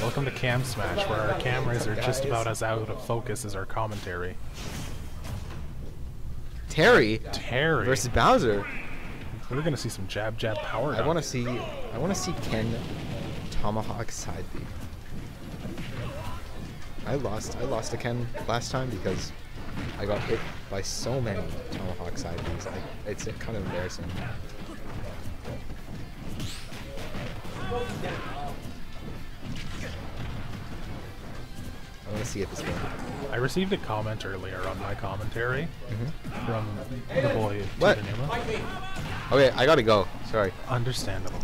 Welcome to Cam Smash, where our cameras are just about as out of focus as our commentary. Terry Terry. versus Bowser. We're gonna see some jab jab power. I want to see. I want to see Ken tomahawk side B. I lost. I lost to Ken last time because I got hit by so many tomahawk side Bs. Like it's kind of embarrassing. Want to see it this way. I received a comment earlier on my commentary Mhm. from the boy What? Tutanuma. Okay, I gotta go. Sorry. Understandable.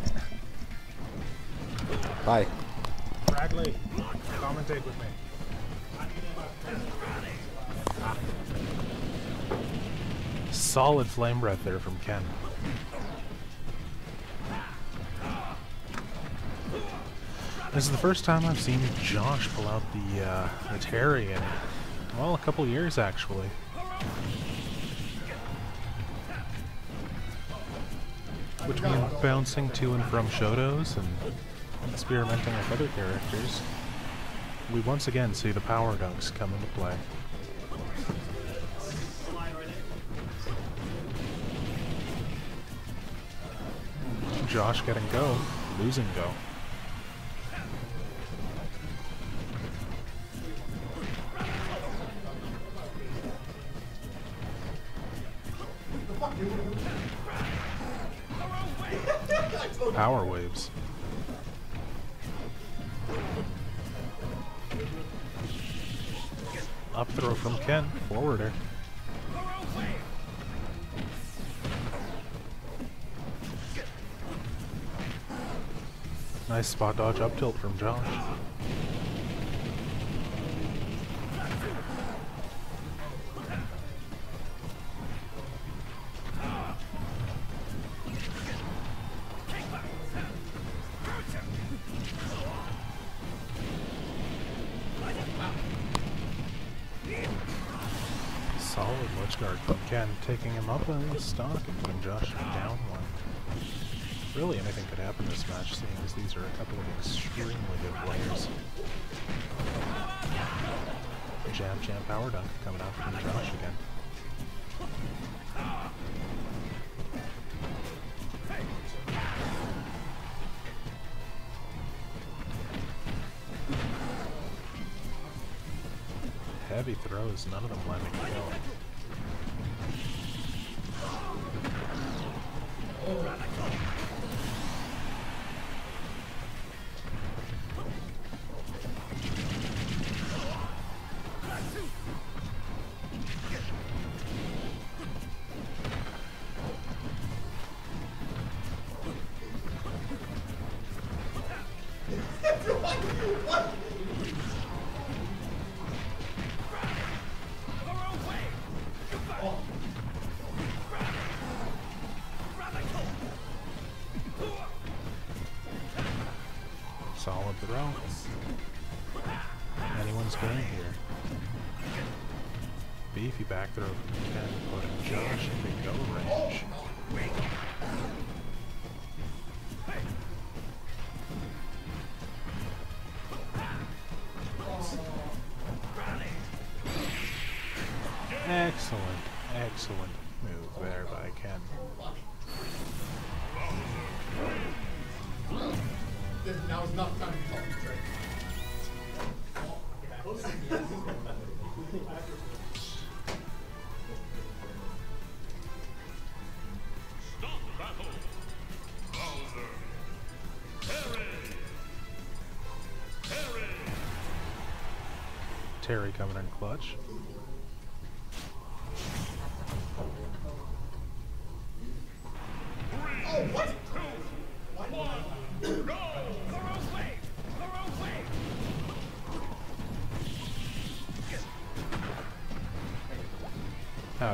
Bye. Bradley, commentate with me. Solid flame breath there from Ken. This is the first time I've seen Josh pull out the, uh, in, well, a couple years actually. Between bouncing to and from Shotos and experimenting with other characters, we once again see the power dunks come into play. Josh getting go, losing go. Power waves. Up throw from Ken, forward air. Nice spot dodge up tilt from Josh. Him up on the stock and putting Josh down one. Really anything could happen in this match, seeing as these are a couple of extremely good players. Jab jam power dunk coming out from Josh again. Heavy throws, none of them landing kill. Solid throw. Anyone's game here. Beefy back throw Ken, putting Josh into go range. Excellent move there by Ken. Now is not time to talk, Trey. Terry coming in clutch.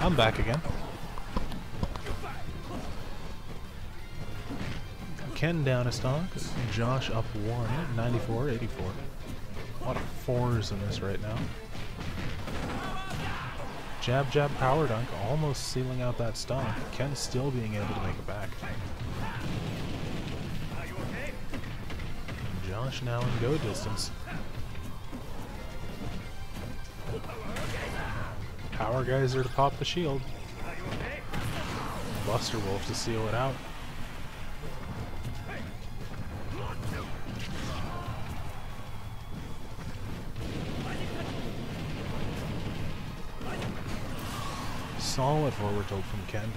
I'm back again. Ken down a stock, Josh up one, 94, 84. A lot of fours in this right now. Jab, jab, power dunk, almost sealing out that stock. Ken still being able to make it back. Now in go distance. Power Geyser to pop the shield. Buster Wolf to seal it out. Solid forward tilt from Ken.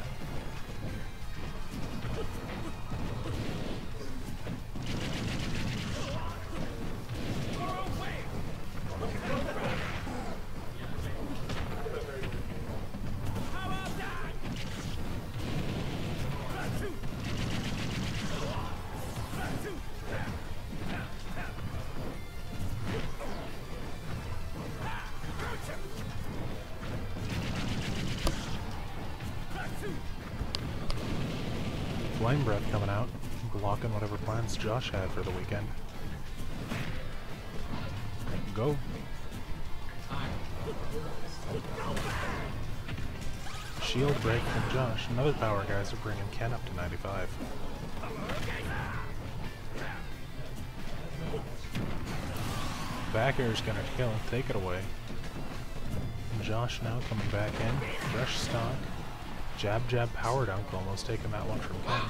Breath coming out, blocking whatever plans Josh had for the weekend. Go. Shield break from Josh. Another Power Geyser bringing Ken up to 95. Back air's gonna kill. Take it away. Josh now coming back in. Fresh stock. Jab, jab, power dunk, almost taking that one from Ken.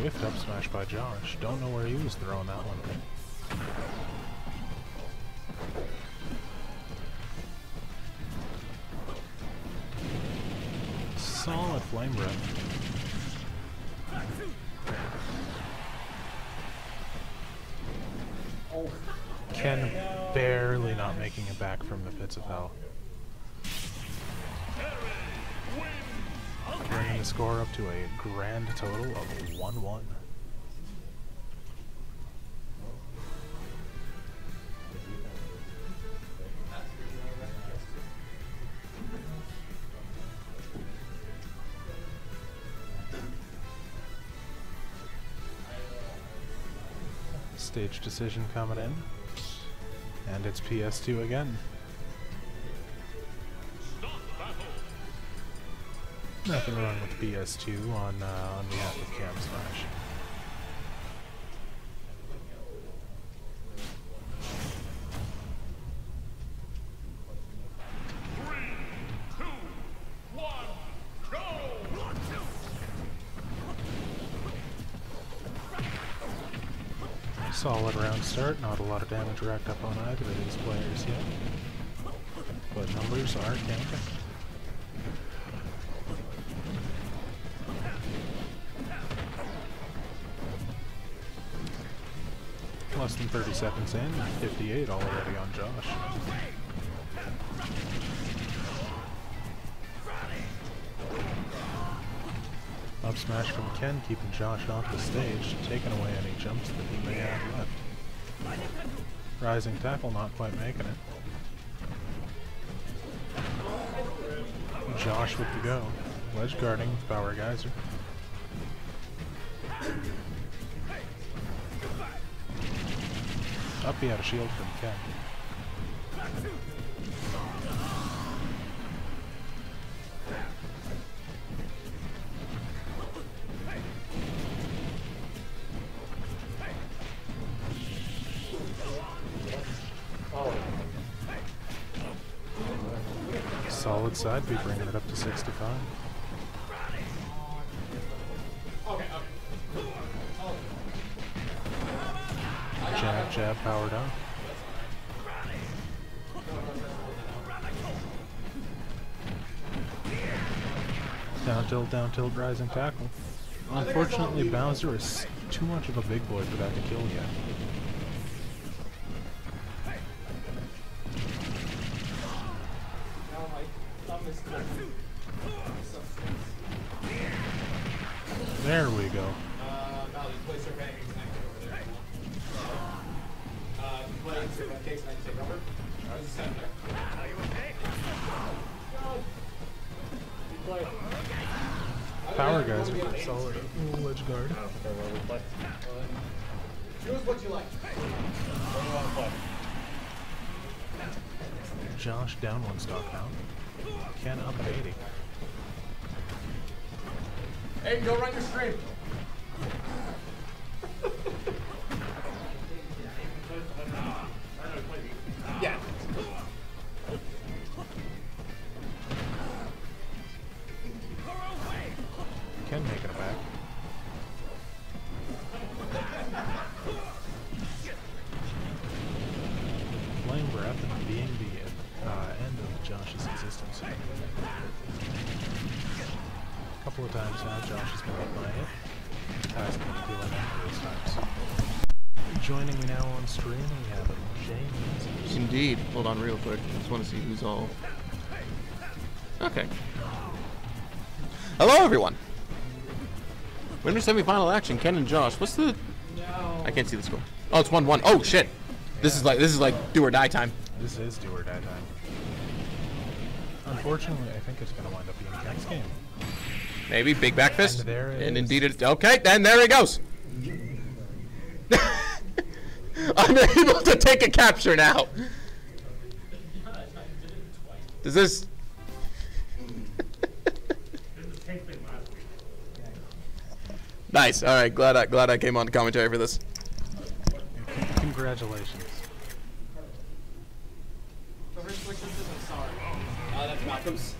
Whiffed up smash by Josh. Don't know where he was throwing that one. Solid flame breath. Ken barely not making it back from the pits of hell. Bringing the score up to a grand total of 1-1. Stage decision coming in. And it's PS2 again. Nothing wrong with PS2 on uh, on behalf of Cam Smash. Solid round start, not a lot of damage racked up on either of these players yet. But numbers are counting. Less than 30 seconds in, 58 already on Josh. Smash from Ken, keeping Josh off the stage, taking away any jumps that he may have left. Rising tackle, not quite making it. Josh with the go. Ledge guarding Power Geyser. Up he had a shield from Ken. Solid side B bringing it up to 65. Jab, jab, power down. Down tilt, down tilt, rising tackle. Unfortunately, Bowser is too much of a big boy for that to kill yet. See that case and I can take over. I was just sitting there. Play. Power Geyser pretty solid. Little edge guard. Choose what you like. Josh down one stock now. Ken up at 80. Hey, go run your stream. Flame breath and being the uh, end of Josh's existence. A couple of times now, Josh has been hit by it. Has been feeling it those times. Joining me now on stream, we have James. Indeed. Hold on real quick. I Just want to see who's all. Okay. Hello, everyone. Winner semifinal action. Ken and Josh. What's the? I can't see the score. Oh, it's one one. Oh shit. This is like this is like do or die time. This is do or die time. Unfortunately, I think it's going to wind up being Ken's game. Maybe big back fist. And there it and indeed it's okay. Then there he goes. I'm able to take a capture now. Does this? nice. All right. Glad I glad I came on commentary for this. Congratulations. Whoever switches this, I'm sorry. Oh, that's Malcolm's.